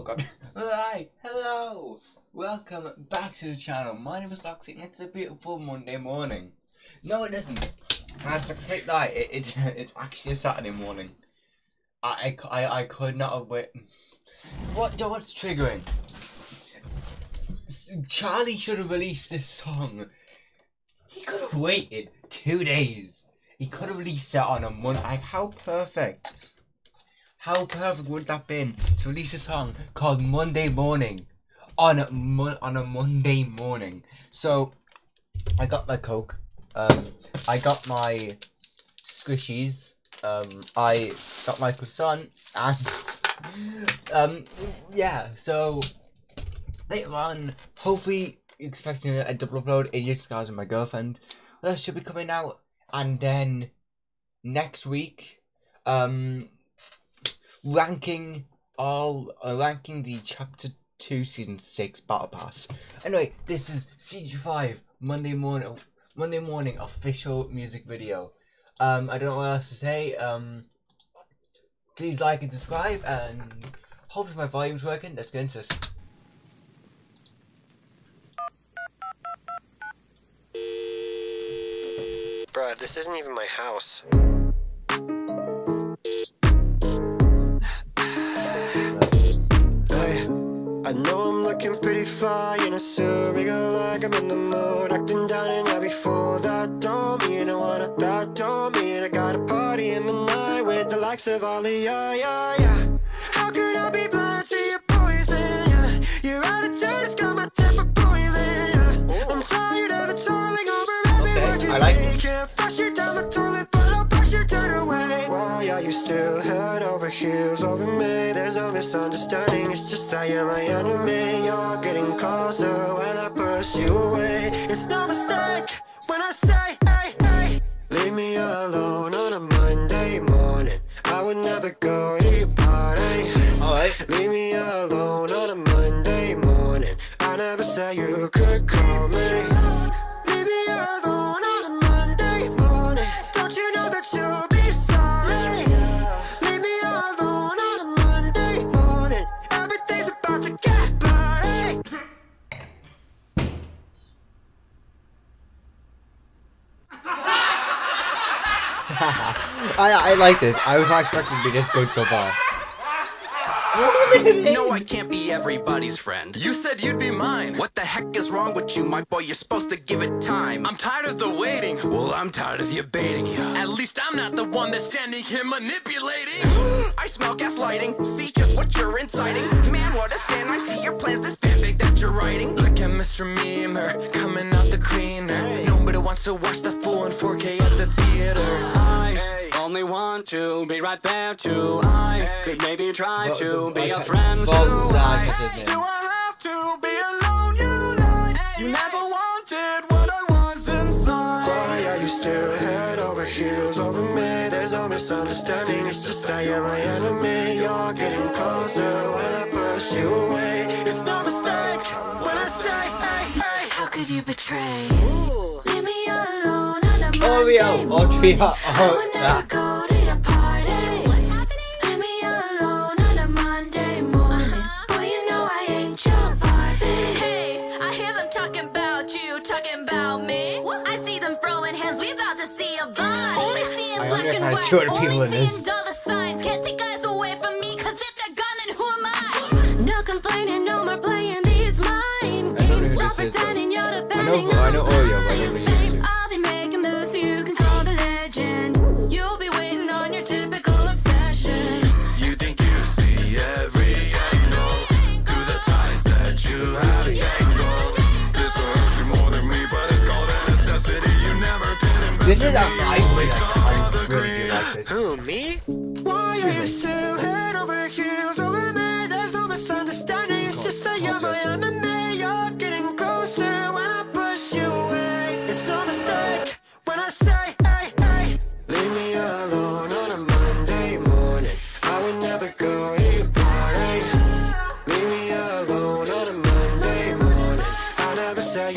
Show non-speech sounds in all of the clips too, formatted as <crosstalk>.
Oh <laughs> god. Hi, hello. Welcome back to the channel. My name is Loxyy and it's a beautiful Monday morning. No, it isn't. That's a complete lie. It, it's <laughs> it's actually a Saturday morning. I, I, I, I could not have wait. What? What's triggering? Charlie should have released this song. He could have waited two days. He could have released it on a month. Like, how perfect. How perfect would that been to release a song called Monday Morning on a mon- on a Monday morning? So I got my Coke. Um, I got my squishies. Um, I got my croissant and <laughs> um, yeah. So later on, hopefully, expecting a double upload. Idiot Scars with my girlfriend. That should be coming out, and then next week, um, ranking all uh, ranking the chapter two season six battle pass. Anyway, this is CG5 Monday morning Monday morning official music video. Um, I don't know what else to say. Um, please like and subscribe, and hopefully my volume's working. Let's get into this. Bruh, this isn't even my house. Looking fly in a suit, regal like I'm in the mood, acting down and out before that. Don't mean I wanna, that don't mean I got a party in the night with the likes of Ollie, yeah, yeah, yeah. How could I be blind to your poison? Yeah, your attitude has got my temper boiling. Yeah. I'm tired of it swirling over every Okay, word you I like say. it. Can't flush you down the toilet, but I'll brush you turn away. Why are you still heels over me? There's no misunderstanding, it's just that I am my enemy. You're getting closer when I push you away. It's no mistake when I say, I I like this. I was not expecting to be this good so far. No, I can't be everybody's friend. You said you'd be mine. What the heck is wrong with you, my boy? You're supposed to give it time. I'm tired of the waiting. Well, I'm tired of you baiting you. At least I'm not the one that's standing here manipulating. Mm, I smell gaslighting. See just what you're inciting. Man, what a stand. I see your plans, this fanfic that you're writing. Look at Mr. Memer coming out the cleaner. Nobody wants to watch the fool in 4K at the theater. I only want to be right there too. I could maybe try Well, to the- be a okay, friend well, too. nah, I- get this. Do I have to be alone? You lied. You never wanted what I was inside. Why are you still head over heels over me? There's no misunderstanding, it's just that you're my enemy. You're getting closer when I push you away. Could you betray? Leave me alone on a Monday Audrey, morning. oh, oh I would never go to your party. Leave me alone on a Monday morning. Uh-huh. Boy, you know I ain't your Barbie. Hey, I hear them talking about you, talking about me. I see them throwing hands, we about to see a vibe. Only seeing black and white, 200 only in this. seeing dollar signs. Can't take eyes away from me, cause if they're gone, then who am I? <laughs> No complaining, no more playing games. who Stop this is, though. pretending you're I depending know I know on Oreo, but I don't really use it. I'll be making moves so you can call the legend. You'll be waiting on your typical obsession. You think you see every angle through the ties that you have tangled. This hurts you more than me, but it's called a necessity. You never did This is a me, I really saw I the really do like this. Who, me? Why are you still head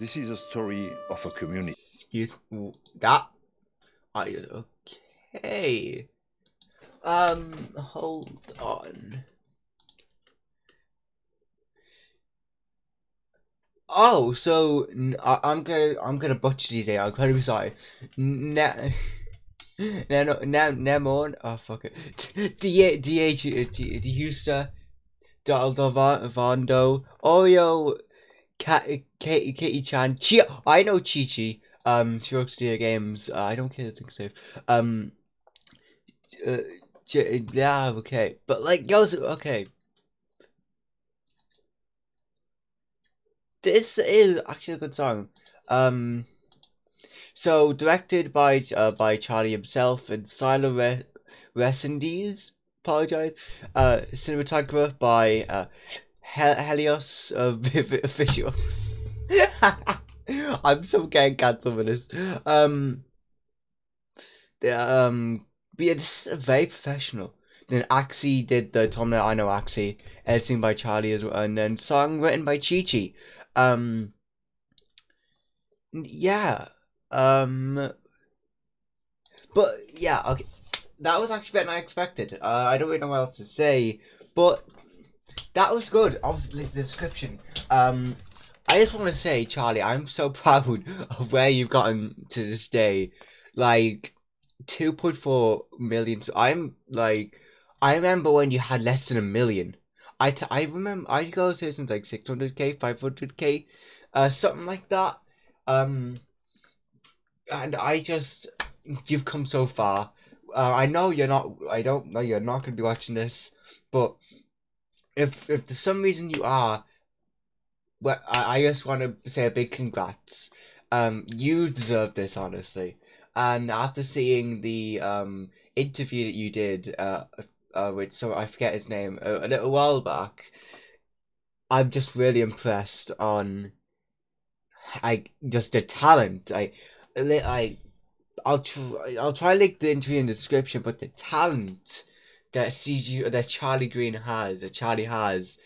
This is a story of a community. Excuse. That. You okay? Um, hold on. Oh, so I, am gonna I'm gonna butcher these. I'm very sorry. Ne- no, no, no, Nemon. Oh fuck it. D D H D D Huster. Daldo Vondo. Oreo. Kat, Katie, Katie Chan, Chi. I know Chi Chi. Um, she works at Games. Uh, I don't care. I think so. Um, uh, yeah, okay, but like, goes okay. This is actually a good song. Um, so directed by uh by Charlie himself and Silo Re- Resendiz. Apologize. Uh, cinematographer by uh Hel- Helios uh, <laughs> officials. <laughs> I'm so getting cancelled for this. Um, um, but yeah, this is very professional. Then Axie did the Tom I know Axie, editing by Charlie as well, and then song written by Chi Chi. Um, yeah. Um, but yeah, okay. That was actually better than I expected. Uh, I don't really know what else to say, but that was good. Obviously, the description. Um, I just want to say, Charlie, I'm so <laughs> proud of where you've gotten to this day. Like, 2.4 million. I'm like, I remember when you had less than a million. I, t- I remember, I go to say something like 600k, 500k, uh, something like that. Um, and I just, you've come so far. Uh, I know you're not, I don't know you're not going to be watching this, but if if for some reason you are, well, I, I just want to say a big congrats. Um, you deserve this, honestly. And after seeing the um interview that you did, uh, uh, with so I forget his name a, a little while back, I'm just really impressed on, I just the talent. I, I, I'll try. I'll try link the interview in the description, but the talent that CG that Charlie Green has, that Charlie has,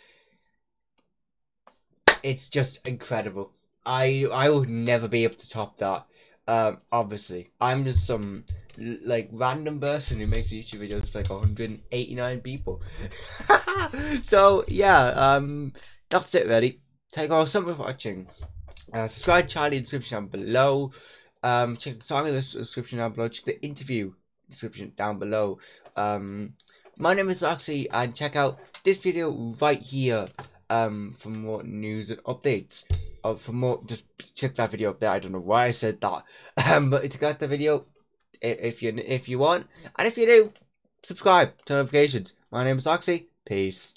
it's just incredible. I I would never be able to top that. Um, obviously, I'm just some like random person who makes YouTube videos for like 189 people. <laughs> so yeah, um, that's it really. Thank you all so much for watching. Uh, subscribe Charlie in the description down below. Um, check the song in the description down below. Check the interview description down below. Um, my name is Loxyy, and check out this video right here um, for more news and updates. Uh, for more, just check that video up there. I don't know why I said that, <laughs> um, but check out the video if you if you want, and if you do, subscribe to notifications. My name is Loxyy. Peace.